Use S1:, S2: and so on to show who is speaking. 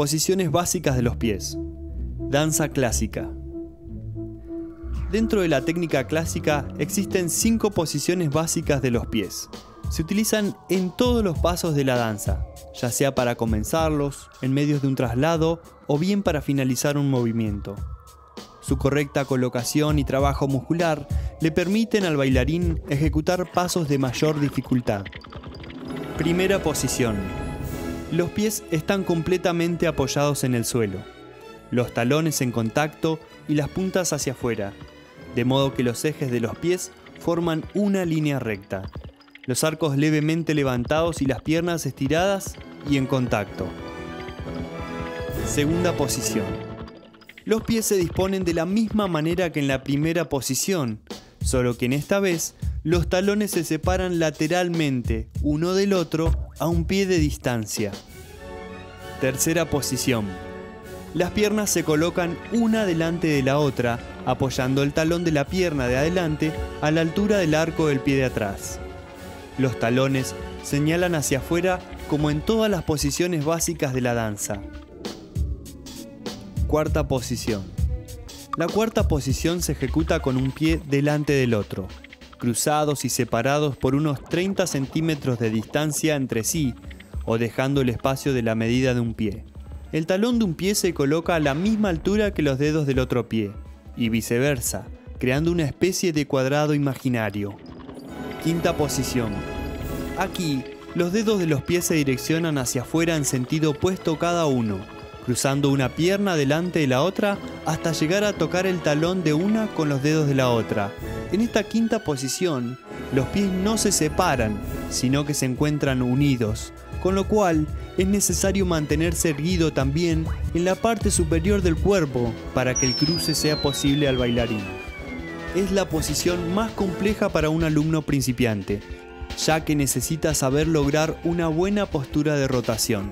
S1: Posiciones básicas de los pies. Danza clásica. Dentro de la técnica clásica existen cinco posiciones básicas de los pies. Se utilizan en todos los pasos de la danza, ya sea para comenzarlos, en medio de un traslado o bien para finalizar un movimiento. Su correcta colocación y trabajo muscular le permiten al bailarín ejecutar pasos de mayor dificultad. Primera posición. Los pies están completamente apoyados en el suelo, los talones en contacto y las puntas hacia afuera, de modo que los ejes de los pies forman una línea recta, los arcos levemente levantados y las piernas estiradas y en contacto. Segunda posición. Los pies se disponen de la misma manera que en la primera posición, solo que en esta vez los talones se separan lateralmente uno del otro a un pie de distancia. Tercera posición. Las piernas se colocan una delante de la otra, apoyando el talón de la pierna de adelante a la altura del arco del pie de atrás. Los talones señalan hacia afuera como en todas las posiciones básicas de la danza. Cuarta posición. La cuarta posición se ejecuta con un pie delante del otro, cruzados y separados por unos 30 centímetros de distancia entre sí o dejando el espacio de la medida de un pie. El talón de un pie se coloca a la misma altura que los dedos del otro pie, y viceversa, creando una especie de cuadrado imaginario. Quinta posición. Aquí, los dedos de los pies se direccionan hacia afuera en sentido opuesto cada uno, cruzando una pierna delante de la otra hasta llegar a tocar el talón de una con los dedos de la otra. En esta quinta posición, los pies no se separan, sino que se encuentran unidos, con lo cual es necesario mantenerse erguido también en la parte superior del cuerpo para que el cruce sea posible al bailarín. Es la posición más compleja para un alumno principiante, ya que necesita saber lograr una buena postura de rotación.